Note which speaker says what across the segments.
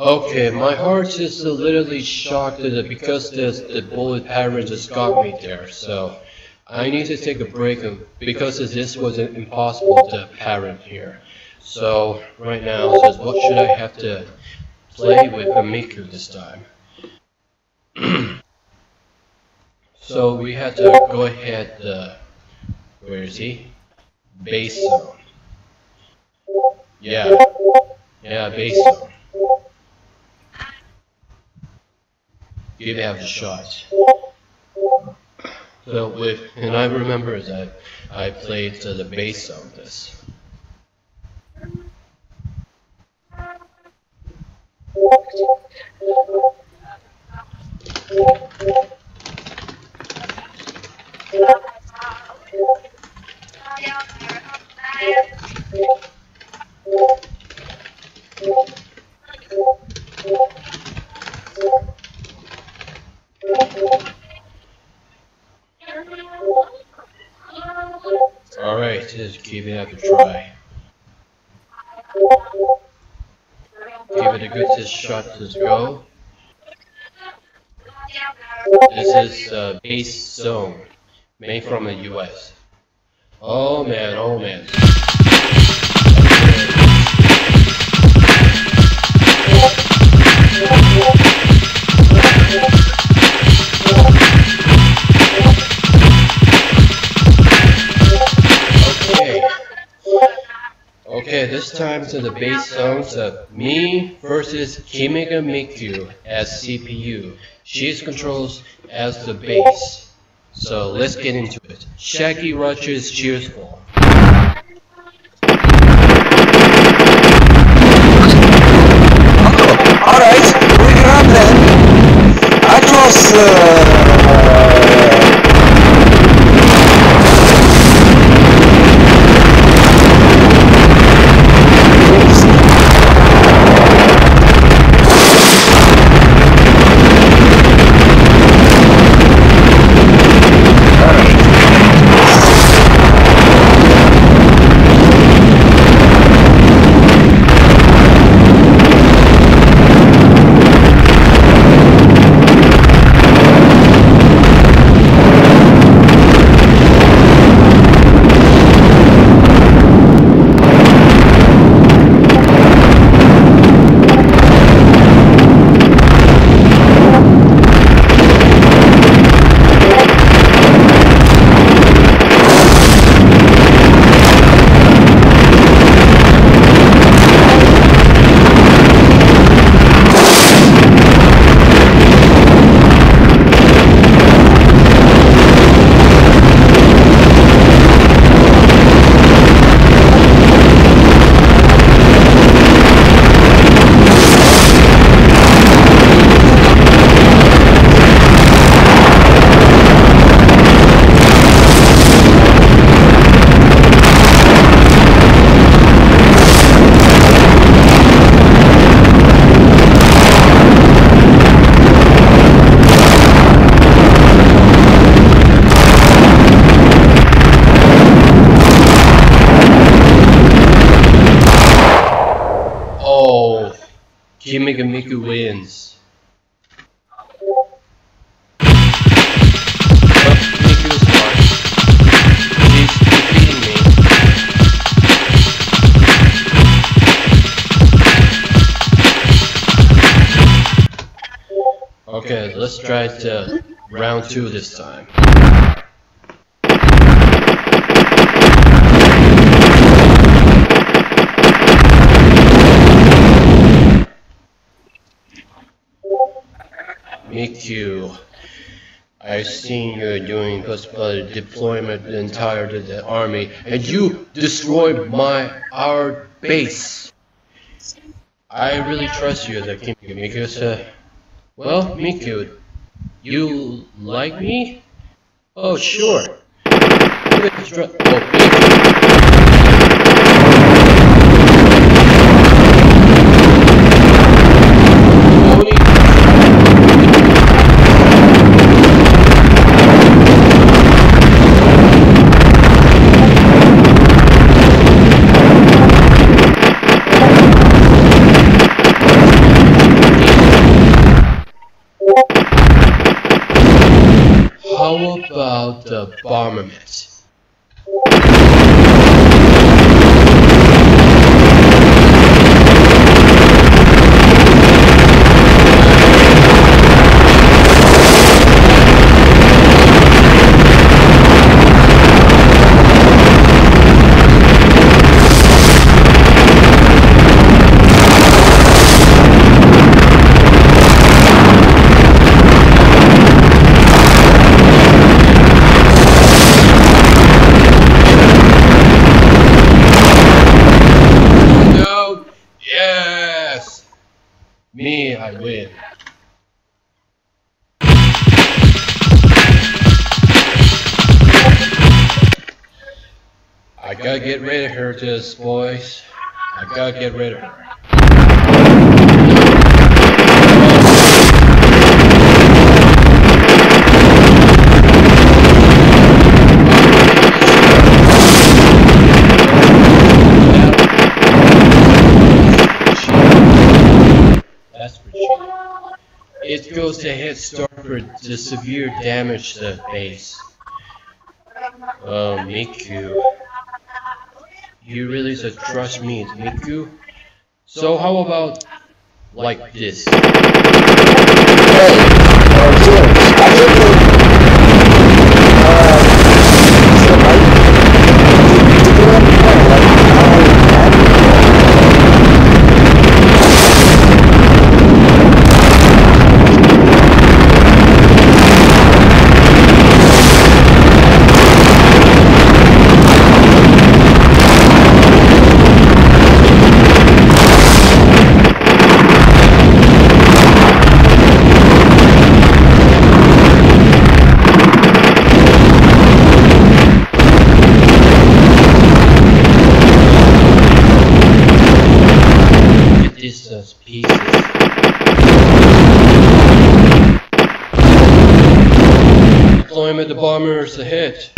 Speaker 1: Okay, my heart is little shocked that because this, the bullet pattern just got me there, so I need to take a break of because this was impossible to parent here. So right now, says what should I have to play with Miku this time? so we have to go ahead, uh, where is he? BaseZone. Yeah, yeah, BaseZone. Give it a shot. So with, and I remember that I played the bass on this. Just give it a try. Give it a good shot to go. This is uh, BaseZone, made from the US. Oh man, oh man. Okay. Time to the BaseZones of me versus Kimega Miku as CPU. She's controls as the bass. So let's get into it. Shaggy Rogers Cheersful.
Speaker 2: Alright, moving on then. Atlas. Uh,
Speaker 1: Kimega Miku wins. Okay, let's try to round two this time. Miku, I've seen you doing cosplay deployment the entire to the army, and you destroyed my our base. I really trust you, the Miku, because uh, well, Miku, you like me? Oh sure. Oh, Miku. How about the bomberman? Me, I win. I gotta get rid of her, just boys. I gotta get rid of her. It goes to hit for the severe damage to the base. Oh, um, Miku. You really should trust me, Miku. So how about like this?
Speaker 2: Hey, uh, James, I think that, uh, somebody, did, did you have a plan, like, how you had?
Speaker 1: As pieces. The bombers to hit.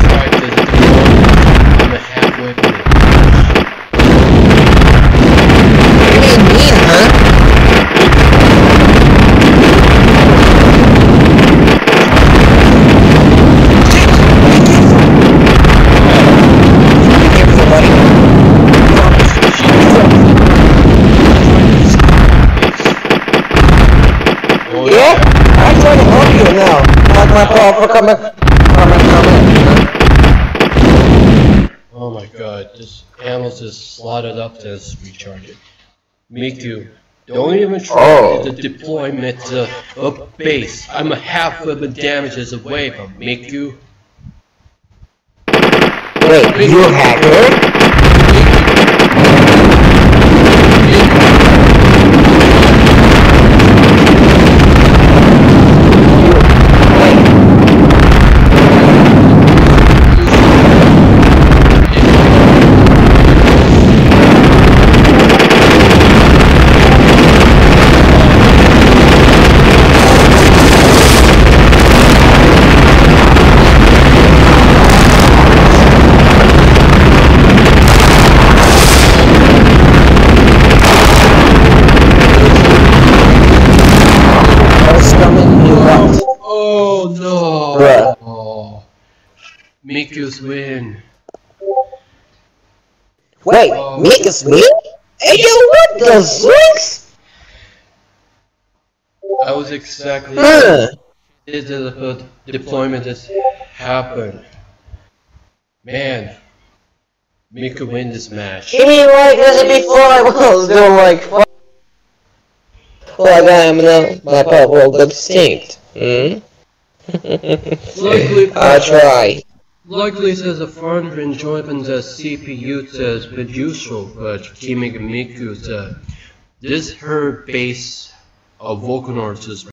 Speaker 1: Try to deploy. I'm a halfway finished.
Speaker 2: You mean mean, huh?
Speaker 1: Oh,
Speaker 2: Yeah, I'm trying to help you now. Not my fault for coming, coming, coming.
Speaker 1: Oh my god, this ammo's is slotted up to recharge it. Miku, don't even try
Speaker 2: Oh.
Speaker 1: the deployment to of base. I'm a half of the damages away from Miku.
Speaker 2: Wait, you hacker? What's coming? You left.
Speaker 1: Oh no!
Speaker 2: Bruh.
Speaker 1: Oh. Miku's win.
Speaker 2: Wait, make us me? Hey, yo, what the zwinks?
Speaker 1: I was exactly
Speaker 2: Huh?
Speaker 1: did the deployment just happened. Man, Miku win this match.
Speaker 2: You mean like this before I was doing like fuck? Like I'm not my pop will extinct. Hmm?
Speaker 1: Luckily,
Speaker 2: I try.
Speaker 1: Luckily says a fun enjoyment the uh, CPU says been useful, uh, but Kimi Miku said this her base of Volcanor's